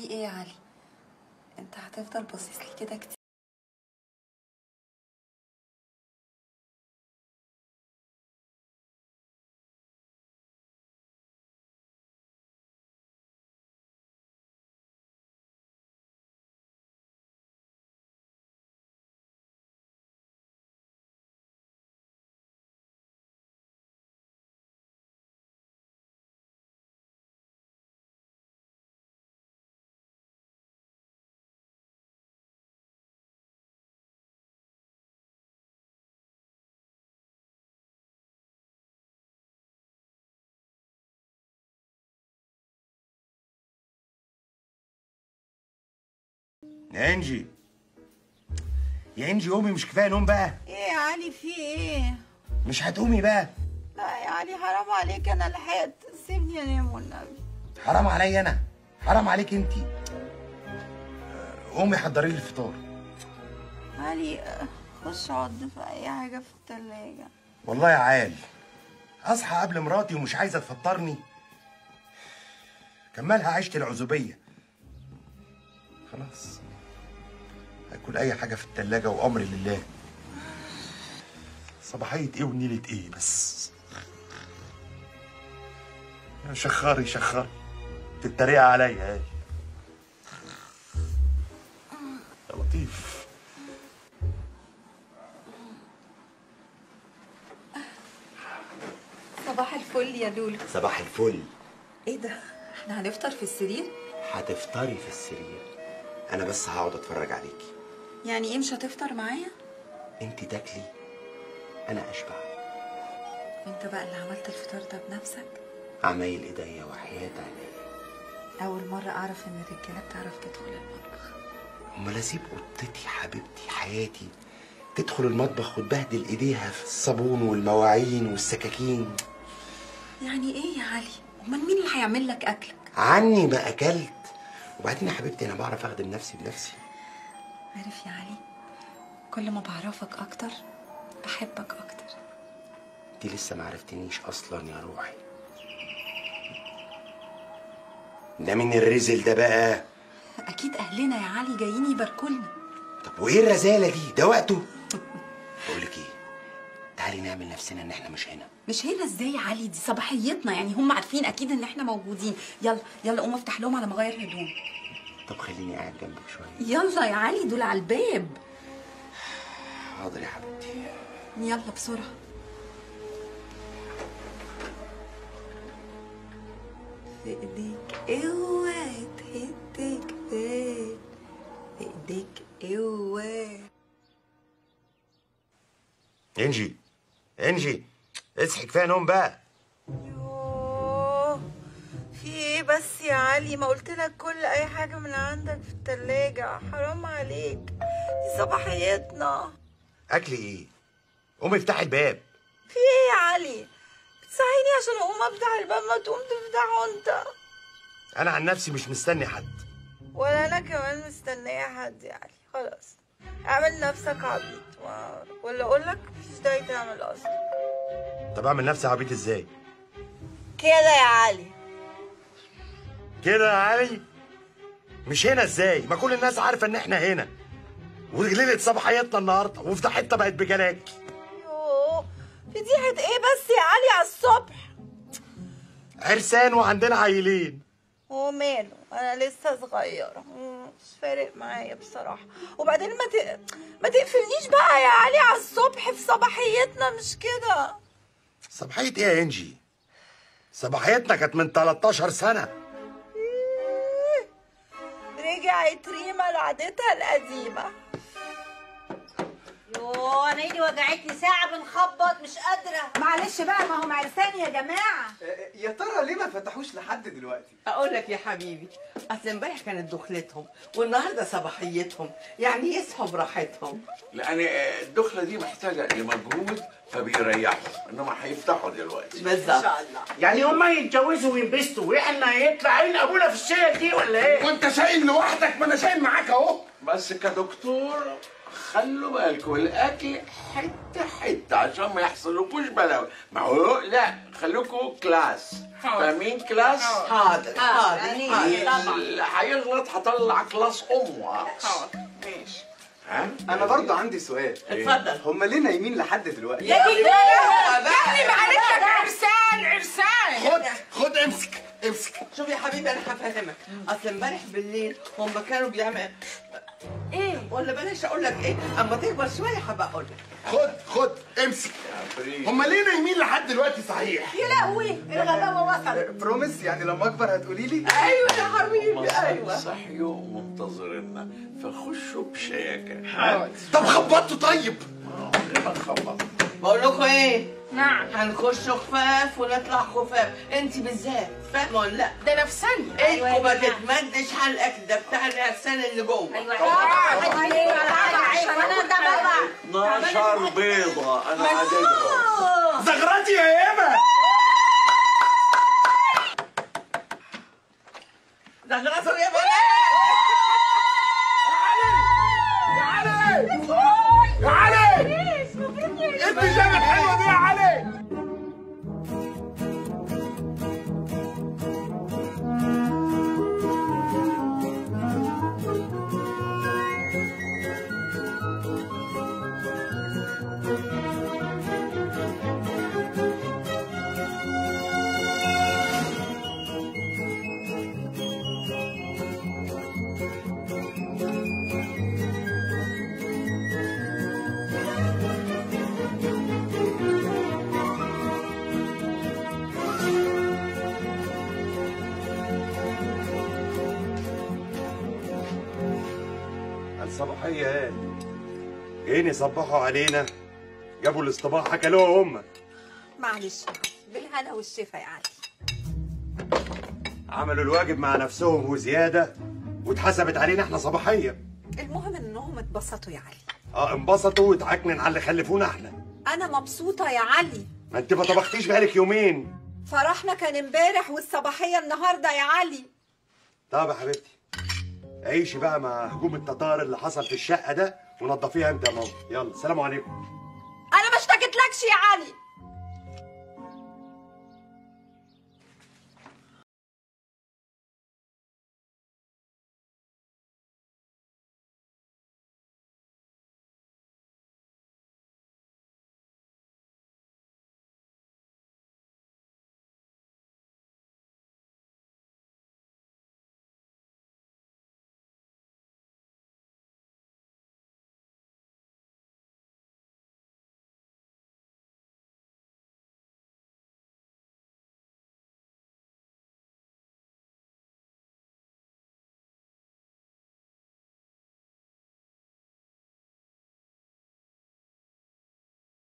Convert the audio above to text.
في إيه يا علي؟ انت هتفضل باصص لي كده كتير. يا إنجي. يا إنجي قومي مش كفاية نوم بقى. إيه يا علي في إيه؟ مش هتقومي بقى. لا يا علي حرام عليك أنا لحقت. سيبني انام والنبي حرام عليا أنا. حرام عليك أنتي. قومي حضري لي الفطار. علي خش اقعد في أي حاجة في التلاجة. والله يا عال أصحى قبل مراتي ومش عايزة تفطرني. كملها عيشة العزوبية. خلاص. هاكل أي حاجة في التلاجة وامري لله. صباحية إيه ونيلة إيه بس؟ يا شخاري شخاري. تتريق عليا إيه يا لطيف. صباح الفل يا لولو. صباح الفل. إيه ده؟ إحنا هنفطر في السرير؟ هتفطري في السرير. أنا بس هقعد أتفرج عليكي. يعني إيه مش هتفطر معايا؟ انت تاكلي. أنا اشبع. وانت بقى اللي عملت الفطار ده بنفسك؟ عمايل ايديا وحياة عينيا. أول مرة أعرف إن الرجالة بتعرف تدخل المطبخ. امال اسيب قطتي حبيبتي حياتي. تدخل المطبخ وتبهدل إيديها في الصابون والمواعين والسكاكين. يعني إيه يا علي؟ أمال مين اللي هيعمل لك أكلك؟ عني ما أكلت. وبعدين يا حبيبتي أنا بعرف أخدم نفسي بنفسي. عارف يا علي كل ما بعرفك أكتر بحبك أكتر. انت لسه ما عرفتنيش أصلا يا روحي. ده مين الرزل ده بقى. أكيد أهلنا يا علي جايين يباركولنا. طب وإيه الرزالة دي؟ ده وقته. بقول لك إيه تعالي نعمل نفسنا إن إحنا مش هنا. مش هنا إزاي يا علي؟ دي صباحيتنا يعني هم عارفين أكيد إن إحنا موجودين. يلا يلا قوم افتح لهم على ما اغير هدوم. طب خليني قاعد جنبك شوية. يلا يا علي دول على الباب. حاضر يا حبيبتي. يلا بسرعة. في إيديك اوعى تهدك في إيديك اوعى إنجي إنجي اصحي كفاية نوم بقى. بس يا علي ما قلت لك كل أي حاجة من عندك في التلاجة. حرام عليك. دي صباحيتنا. اكل إيه؟ قومي افتحي الباب. في إيه يا علي؟ بتساعدني عشان أقوم أفتح الباب ما تقوم تفتحه أنت. أنا عن نفسي مش مستني حد. ولا أنا كمان مستنية حد يا علي. خلاص. اعمل نفسك عبيط. و- ولا أقول لك مفيش داعي تعمل أصلا. طب أعمل نفسي عبيط إزاي؟ كده يا علي. كده يا علي؟ مش هنا إزاي؟ ما كل الناس عارفة ان إحنا هنا. وليلة صباحيتنا النهارده وفي حتة بقت بجلاك. يوه فضيحة إيه بس يا علي على الصبح؟ عرسان وعندنا عيلين. وماله؟ أنا لسه صغيرة. مش فارق معايا بصراحة. وبعدين ما ت... ما تقفلنيش بقى يا علي على الصبح في صباحيتنا مش كده؟ صباحية إيه يا إنجي؟ صباحيتنا كانت من 13 سنة. رجعت ريما لعادتها القديمة. يوه أنا إيدي وجعتني ساعة بنخبط مش قادرة. معلش بقى ما هم عرسان يا جماعة. يا ترى ليه ما فتحوش لحد دلوقتي؟ أقول لك يا حبيبي أصل امبارح كانت دخلتهم والنهاردة صباحيتهم يعني يصحوا براحتهم لأن الدخلة دي محتاجة لمجهود فبيريحوا إنما هيفتحوا دلوقتي. بالظبط. يعني هما يتجوزوا وينبسطوا وإحنا يطلع عين أبونا في الشيل دي ولا إيه؟ وأنت شايل لوحدك ما أنا شايل معاك أهو. بس كدكتور خلوا بالكم الأكل حتة حتة عشان ما يحصلكوش بلاوي. ما هو لا خلوكوا class. فاهمين class؟ حاضر. حاضر حاضر. اللي هيغلط هطلع class أمه. ماشي. ها؟ أنا برضو عندي سؤال. اتفضل. هم ليه نايمين لحد دلوقتي؟ يا يعني معلش يا عرسان عرسان. خد خد امسك امسك. شوف يا حبيبي أنا هفهمك أصل امبارح بالليل هم كانوا بيعملوا ولا بلاش أقول لك إيه أما تكبر شوية هبقى أقول لك. خد خد امسك. هم ليه نايمين لحد دلوقتي صحيح؟ يا لهوي الغباوة وصلت. بروميس يعني لما أكبر هتقولي لي؟ أيوه يا حبيبي أيوه. صحيوا ومنتظريننا. فخشوا بشياكة. طب خبطوا طيب. ما نخبط بقول لكم إيه؟ نعم هنخش خفاف ونطلع خفاف انت بالذات فاهمه ولا لا ده أنا في ثانية أنتوا ما تتمدش حلقك ده بتاع العرسان اللي جوه نشر بيضة أنا عددهم زغرتي يا ده غرفه يا بنات الصباحية إيه جايين يصبحوا علينا؟ جابوا الاصطباح اكلوها هم معلش بالهنا والشفا يا علي. عملوا الواجب مع نفسهم وزيادة واتحسبت علينا إحنا صباحية. المهم إنهم اتبسطوا يا علي. آه انبسطوا واتعكنن على اللي خلفونا إحنا. أنا مبسوطة يا علي. ما أنت ما طبختيش بقالك يومين. فرحنا كان إمبارح والصباحية النهارده يا علي. طب يا حبيبتي. عيشي بقى مع هجوم التتار اللي حصل في الشقة ده ونضفيها انت يا ماما. يلا سلام عليكم. أنا ما اشتكيتلكش يا علي.